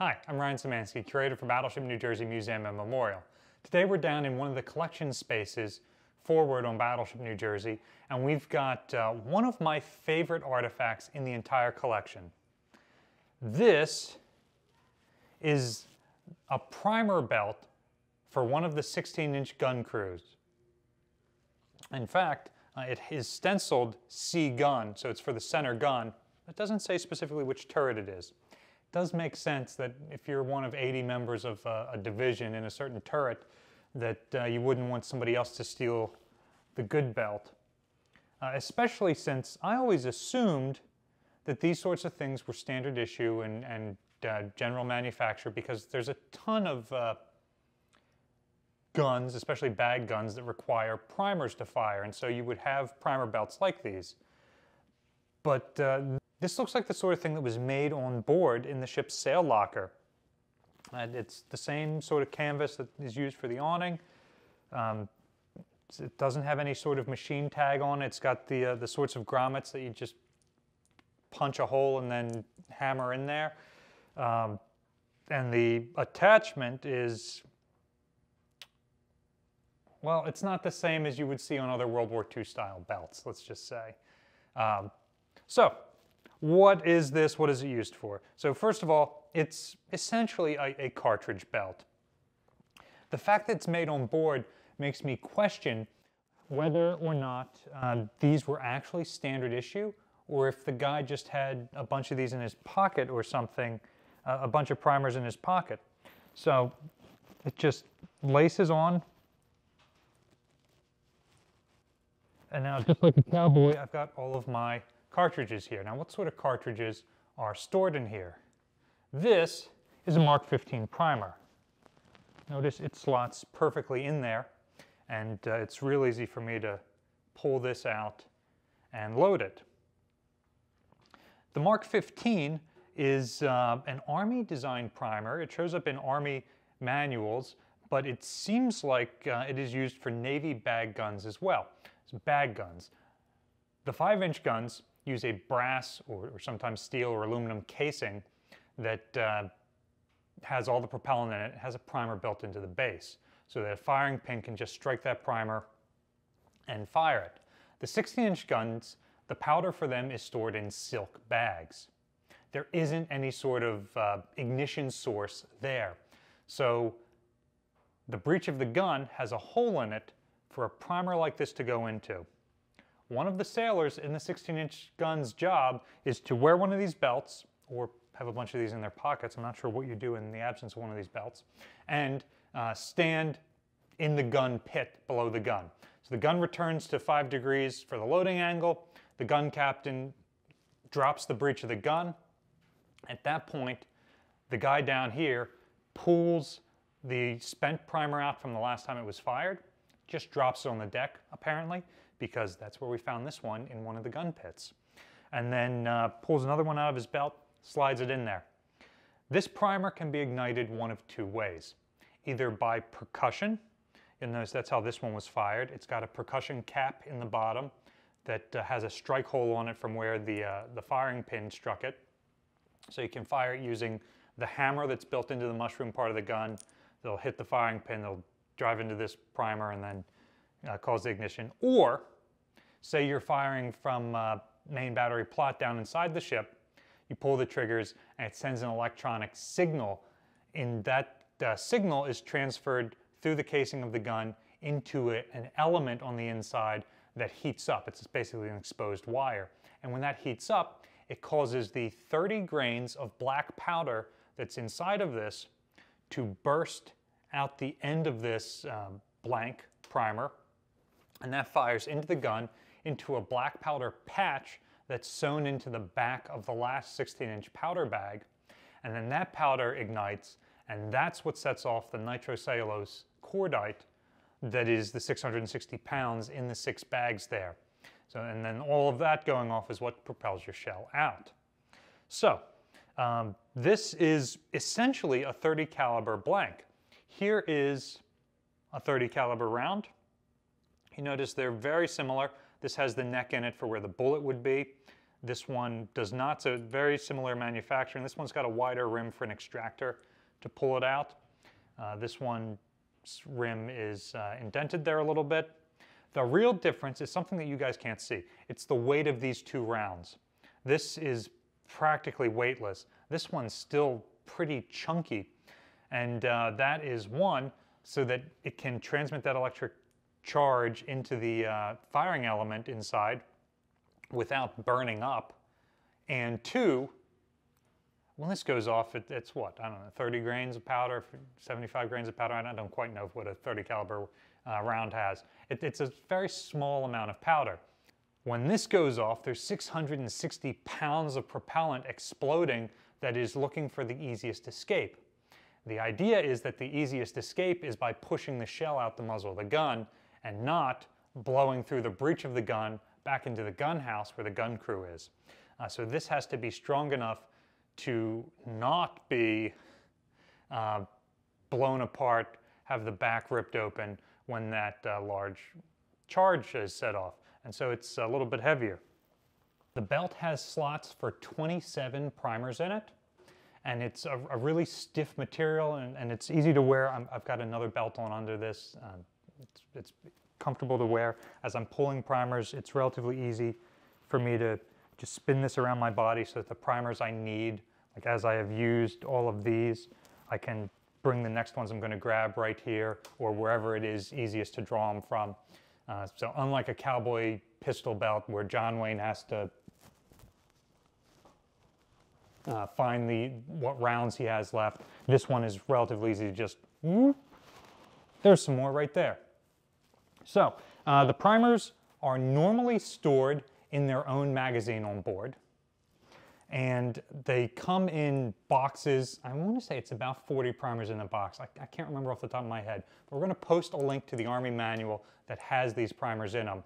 Hi, I'm Ryan Szymanski, curator for Battleship New Jersey Museum and Memorial. Today we're down in one of the collection spaces forward on Battleship New Jersey, and we've got uh, one of my favorite artifacts in the entire collection. This is a primer belt for one of the 16-inch gun crews. In fact, uh, it is stenciled C gun, so it's for the center gun. It doesn't say specifically which turret it is. Does make sense that if you're one of 80 members of uh, a division in a certain turret, that uh, you wouldn't want somebody else to steal the good belt. Uh, especially since I always assumed that these sorts of things were standard issue and, and uh, general manufacture because there's a ton of uh, guns, especially bag guns, that require primers to fire. And so you would have primer belts like these. But uh, this looks like the sort of thing that was made on board in the ship's sail locker. And it's the same sort of canvas that is used for the awning. Um, it doesn't have any sort of machine tag on it. It's got the, uh, the sorts of grommets that you just punch a hole and then hammer in there. Um, and the attachment is well, it's not the same as you would see on other World War II style belts, let's just say. Um, so, what is this? What is it used for? So first of all, it's essentially a, a cartridge belt. The fact that it's made on board makes me question whether or not uh, these were actually standard issue or if the guy just had a bunch of these in his pocket or something, uh, a bunch of primers in his pocket. So it just laces on And now, just like a cowboy, I've got all of my cartridges here. Now, what sort of cartridges are stored in here? This is a Mark 15 primer. Notice it slots perfectly in there, and uh, it's real easy for me to pull this out and load it. The Mark 15 is uh, an Army design primer. It shows up in Army manuals, but it seems like uh, it is used for Navy bag guns as well bag guns. The 5-inch guns use a brass or, or, sometimes steel or aluminum casing that uh, has all the propellant in it. It has a primer built into the base so that a firing pin can just strike that primer and fire it. The 16-inch guns, the powder for them is stored in silk bags. There isn't any sort of uh, ignition source there. So the breech of the gun has a hole in it for a primer like this to go into. One of the sailors in the 16-inch gun's job is to wear one of these belts, or have a bunch of these in their pockets, I'm not sure what you do in the absence of one of these belts, and uh, stand in the gun pit below the gun. So the gun returns to 5 degrees for the loading angle, the gun captain drops the breech of the gun. At that point, the guy down here pulls the spent primer out from the last time it was fired, just drops it on the deck, apparently, because that's where we found this one in one of the gun pits. And then uh, pulls another one out of his belt, slides it in there. This primer can be ignited one of two ways. Either by percussion, you'll notice that's how this one was fired. It's got a percussion cap in the bottom that uh, has a strike hole on it from where the, uh, the firing pin struck it. So you can fire it using the hammer that's built into the mushroom part of the gun. They'll hit the firing pin, they'll drive into this primer and then uh, cause the ignition. Or say you're firing from uh, main battery plot down inside the ship, you pull the triggers and it sends an electronic signal. And that uh, signal is transferred through the casing of the gun into a, an element on the inside that heats up. It's basically an exposed wire. And when that heats up, it causes the 30 grains of black powder that's inside of this to burst out the end of this um, blank primer, and that fires into the gun into a black powder patch that's sewn into the back of the last 16-inch powder bag, and then that powder ignites, and that's what sets off the nitrocellulose cordite that is the 660 pounds in the six bags there. So, and then all of that going off is what propels your shell out. So, um, this is essentially a 30 caliber blank. Here is a 30 caliber round. You notice they're very similar. This has the neck in it for where the bullet would be. This one does not, so very similar manufacturing. This one's got a wider rim for an extractor to pull it out. Uh, this one's rim is uh, indented there a little bit. The real difference is something that you guys can't see. It's the weight of these two rounds. This is practically weightless. This one's still pretty chunky. And uh, that is one, so that it can transmit that electric charge into the uh, firing element inside without burning up. And two, when this goes off, it, it's what, I don't know, 30 grains of powder, 75 grains of powder. I don't quite know what a 30 caliber uh, round has. It, it's a very small amount of powder. When this goes off, there's 660 pounds of propellant exploding that is looking for the easiest escape. The idea is that the easiest escape is by pushing the shell out the muzzle of the gun and not blowing through the breech of the gun back into the gun house where the gun crew is. Uh, so this has to be strong enough to not be uh, blown apart, have the back ripped open when that uh, large charge is set off. And so it's a little bit heavier. The belt has slots for 27 primers in it. And it's a, a really stiff material and, and, it's easy to wear. i have got another belt on under this. Um, it's, it's comfortable to wear. As I'm pulling primers, it's relatively easy for me to just spin this around my body so that the primers I need, like as I have used all of these, I can bring the next ones I'm going to grab right here or wherever it is easiest to draw them from. Uh, so unlike a cowboy pistol belt where John Wayne has to uh, find the what rounds he has left, this one is relatively easy to just, whoop, there's some more right there. So uh, the primers are normally stored in their own magazine on board and they come in boxes. I want to say it's about 40 primers in a box. I, I, can't remember off the top of my head. But we're going to post a link to the Army manual that has these primers in them.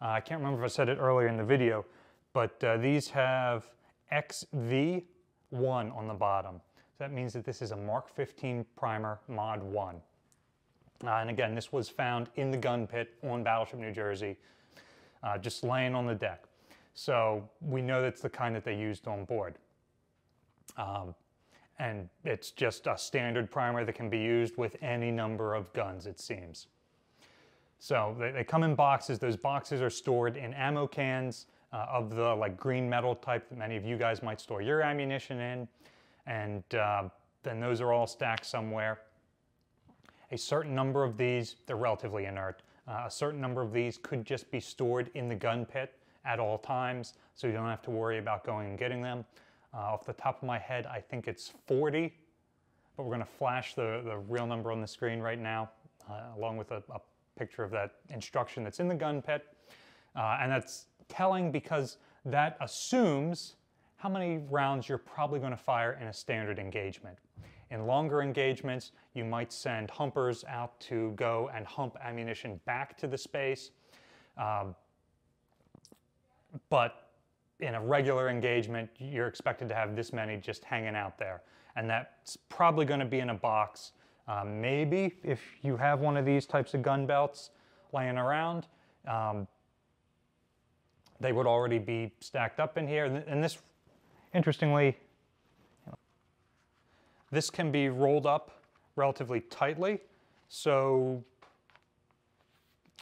Uh, I can't remember if I said it earlier in the video, but uh, these have XV1 on the bottom. So that means that this is a Mark 15 primer Mod 1. Uh, and again, this was found in the gun pit on Battleship New Jersey, uh, just laying on the deck. So we know that's the kind that they used on board. Um, and it's just a standard primer that can be used with any number of guns, it seems. So they, they come in boxes. Those boxes are stored in ammo cans uh, of the like green metal type that many of you guys might store your ammunition in. And uh, then those are all stacked somewhere. A certain number of these, they're relatively inert. Uh, a certain number of these could just be stored in the gun pit at all times, so you don't have to worry about going and getting them. Uh, off the top of my head, I think it's 40, but we're gonna flash the, the real number on the screen right now, uh, along with a, a, picture of that instruction that's in the gun pit. Uh, and that's telling because that assumes how many rounds you're probably gonna fire in a standard engagement. In longer engagements, you might send humpers out to go and hump ammunition back to the space. Um, but in a regular engagement, you're expected to have this many just hanging out there. And that's probably going to be in a box. Um, maybe if you have one of these types of gun belts laying around, um, they would already be stacked up in here. And this, interestingly, this can be rolled up relatively tightly. So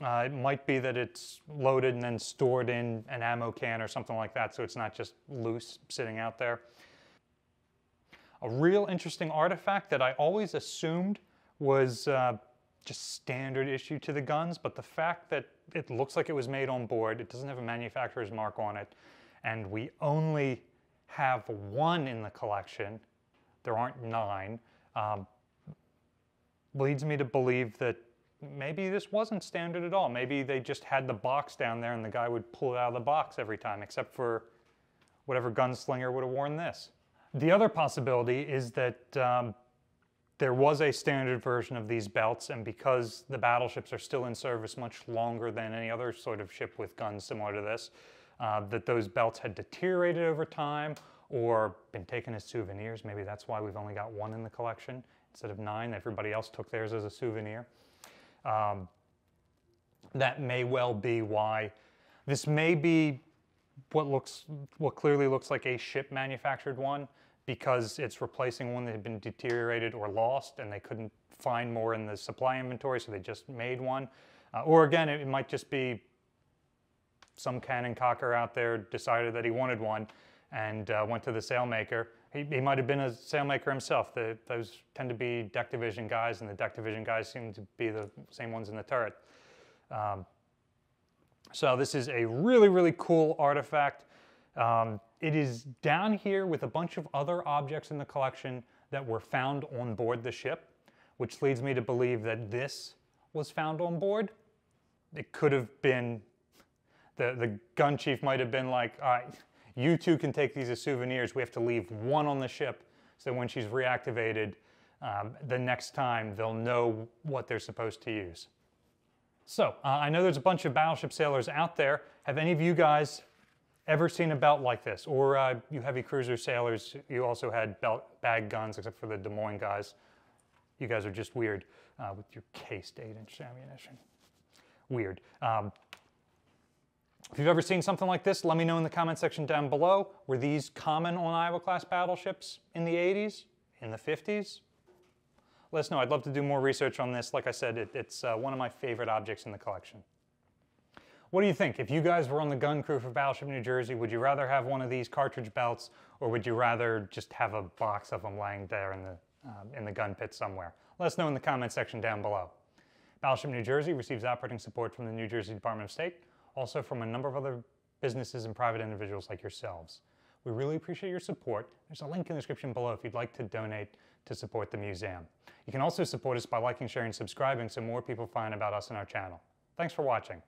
uh, it might be that it's loaded and then stored in an ammo can or something like that, so it's not just loose sitting out there. A real interesting artifact that I always assumed was uh, just standard issue to the guns, but the fact that it looks like it was made on board, it doesn't have a manufacturer's mark on it, and we only have one in the collection, there aren't nine, um, leads me to believe that maybe this wasn't standard at all. Maybe they just had the box down there and the guy would pull it out of the box every time, except for whatever gunslinger would have worn this. The other possibility is that um, there was a standard version of these belts, and because the battleships are still in service much longer than any other sort of ship with guns similar to this, uh, that those belts had deteriorated over time or been taken as souvenirs. Maybe that's why we've only got one in the collection instead of nine. Everybody else took theirs as a souvenir. Um, that may well be why. This may be what looks what clearly looks like a ship manufactured one because it's replacing one that had been deteriorated or lost and they couldn't find more in the supply inventory so they just made one uh, or again it, it might just be some cannon cocker out there decided that he wanted one and uh, went to the sailmaker he, he might have been a sailmaker himself the, those tend to be deck division guys and the deck division guys seem to be the same ones in the turret um, so this is a really, really cool artifact. Um, it is down here with a bunch of other objects in the collection that were found on board the ship, which leads me to believe that this was found on board. It could have been, the, the gun chief might have been like, all right, you two can take these as souvenirs. We have to leave one on the ship so when she's reactivated, um, the next time they'll know what they're supposed to use. So, uh, I know there's a bunch of battleship sailors out there. Have any of you guys ever seen a belt like this? Or uh, you heavy cruiser sailors, you also had belt bag guns, except for the Des Moines guys. You guys are just weird uh, with your cased 8 inch ammunition. Weird. Um, if you've ever seen something like this, let me know in the comment section down below. Were these common on Iowa class battleships in the 80s, in the 50s? let us know. I'd love to do more research on this. Like I said, it, it's uh, one of my favorite objects in the collection. What do you think? If you guys were on the gun crew for Battleship New Jersey, would you rather have one of these cartridge belts or would you rather just have a box of them lying there in the, um, in the gun pit somewhere? Let us know in the comment section down below. Battleship New Jersey receives operating support from the New Jersey Department of State, also from a number of other businesses and private individuals like yourselves. We really appreciate your support. There's a link in the description below if you'd like to donate to support the museum. You can also support us by liking, sharing, and subscribing so more people find about us and our channel. Thanks for watching.